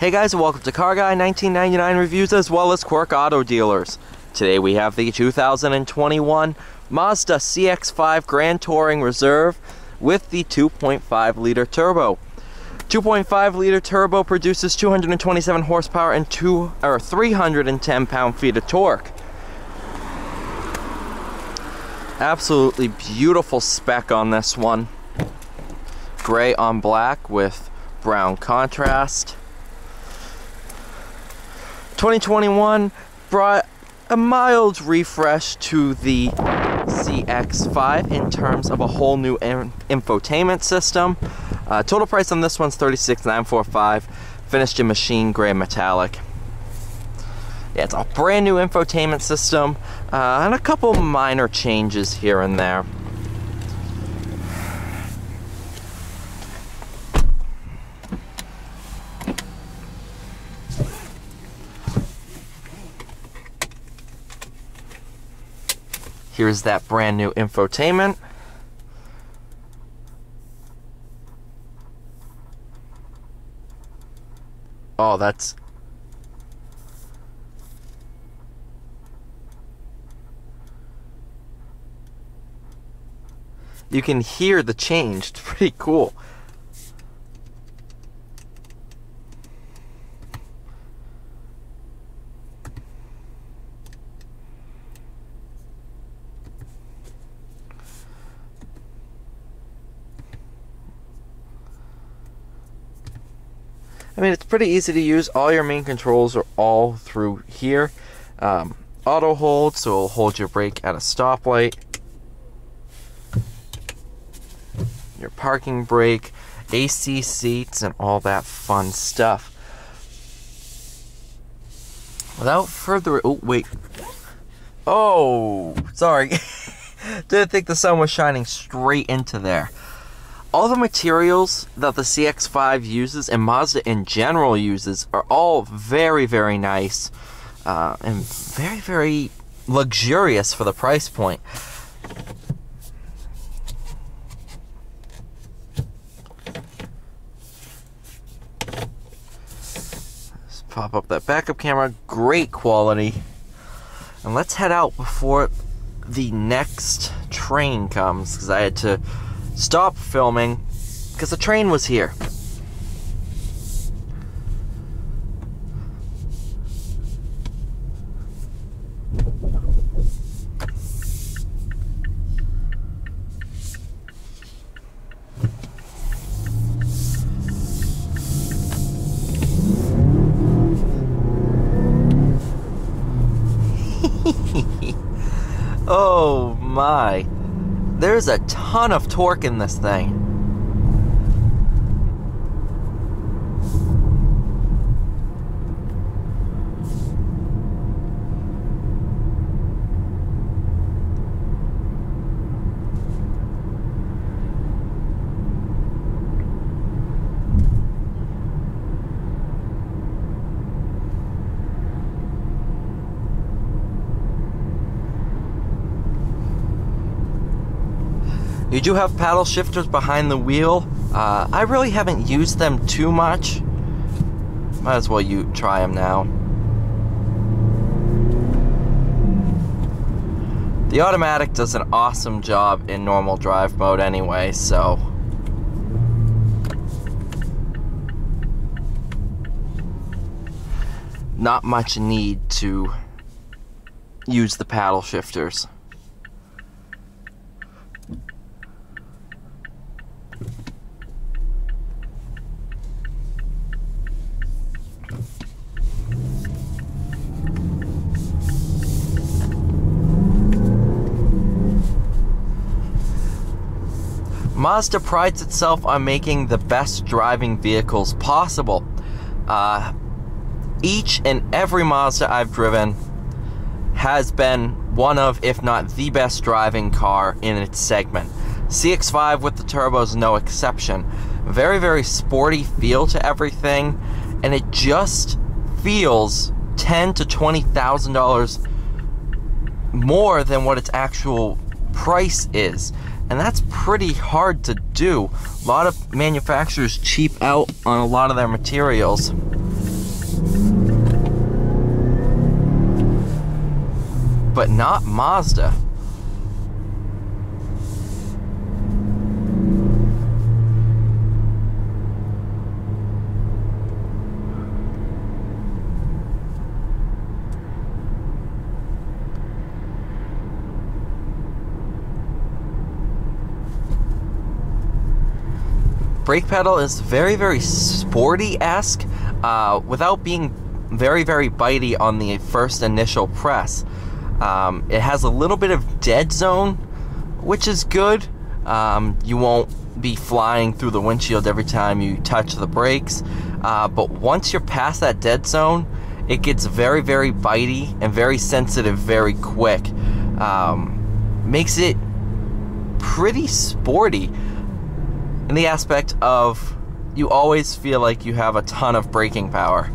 Hey guys, and welcome to Car Guy 1999 reviews as well as Quirk Auto Dealers. Today we have the 2021 Mazda CX-5 Grand Touring Reserve with the 2.5 liter turbo. 2.5 liter turbo produces 227 horsepower and two or 310 pound-feet of torque. Absolutely beautiful spec on this one. Gray on black with brown contrast. 2021 brought a mild refresh to the CX5 in terms of a whole new in infotainment system. Uh, total price on this one's 36945 finished in machine gray metallic. Yeah, it's a brand new infotainment system uh, and a couple minor changes here and there. Here's that brand new infotainment. Oh, that's... You can hear the change. It's pretty cool. I mean, it's pretty easy to use. All your main controls are all through here. Um, auto hold, so it'll hold your brake at a stoplight. Your parking brake, AC seats, and all that fun stuff. Without further, oh wait, oh sorry, didn't think the sun was shining straight into there all the materials that the CX5 uses and Mazda in general uses are all very, very nice uh, and very, very luxurious for the price point. Let's pop up that backup camera, great quality. And let's head out before the next train comes because I had to stop filming because the train was here. oh my. There's a ton of torque in this thing. You do have paddle shifters behind the wheel. Uh, I really haven't used them too much. Might as well you try them now. The automatic does an awesome job in normal drive mode anyway, so... Not much need to use the paddle shifters. Mazda prides itself on making the best driving vehicles possible. Uh, each and every Mazda I've driven has been one of, if not the best driving car in its segment. CX5 with the turbo is no exception. Very, very sporty feel to everything, and it just feels ten to twenty thousand dollars more than what its actual price is and that's pretty hard to do. A lot of manufacturers cheap out on a lot of their materials. But not Mazda. Brake pedal is very, very sporty-esque uh, without being very, very bitey on the first initial press. Um, it has a little bit of dead zone, which is good. Um, you won't be flying through the windshield every time you touch the brakes. Uh, but once you're past that dead zone, it gets very, very bitey and very sensitive very quick. Um, makes it pretty sporty in the aspect of you always feel like you have a ton of braking power.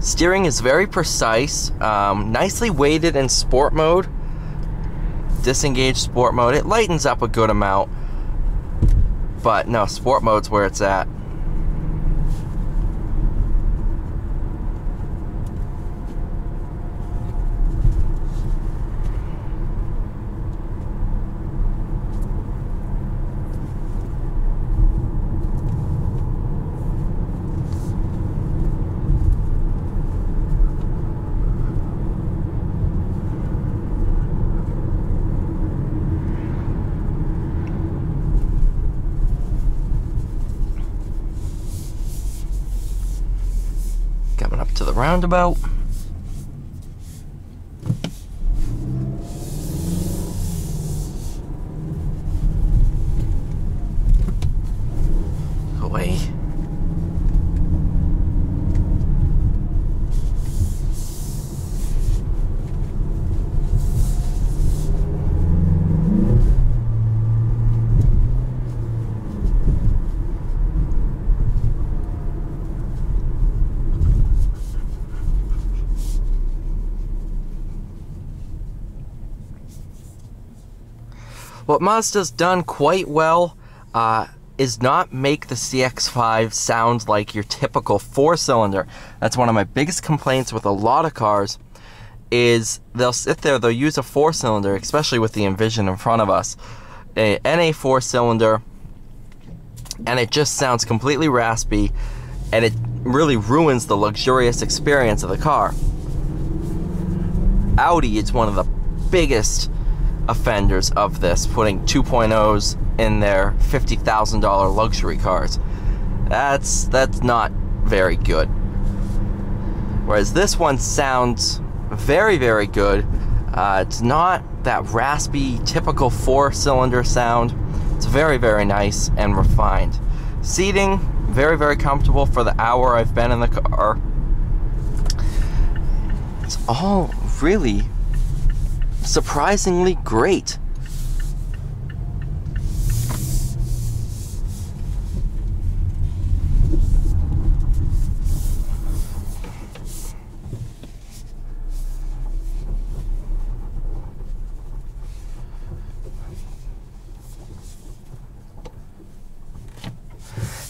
Steering is very precise, um, nicely weighted in sport mode. Disengage sport mode. It lightens up a good amount. But no, sport mode's where it's at. to the roundabout. What Mazda's done quite well uh, is not make the CX5 sound like your typical four cylinder. That's one of my biggest complaints with a lot of cars is they'll sit there, they'll use a four cylinder, especially with the Envision in front of us, a NA four cylinder, and it just sounds completely raspy and it really ruins the luxurious experience of the car. Audi is one of the biggest offenders of this, putting 2.0s in their $50,000 luxury cars. That's that's not very good. Whereas this one sounds very very good. Uh, it's not that raspy typical four-cylinder sound. It's very very nice and refined. Seating very very comfortable for the hour I've been in the car. It's all really surprisingly great.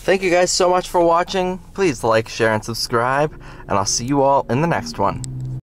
Thank you guys so much for watching. Please like, share, and subscribe, and I'll see you all in the next one.